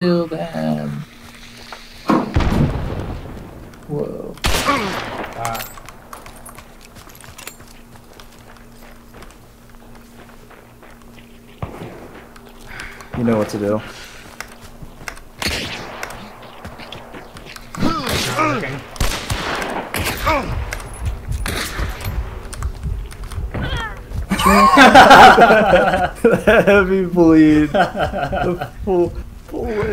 Kill them. Whoa. Ah. You know what to do. Heavy bleed. Pois.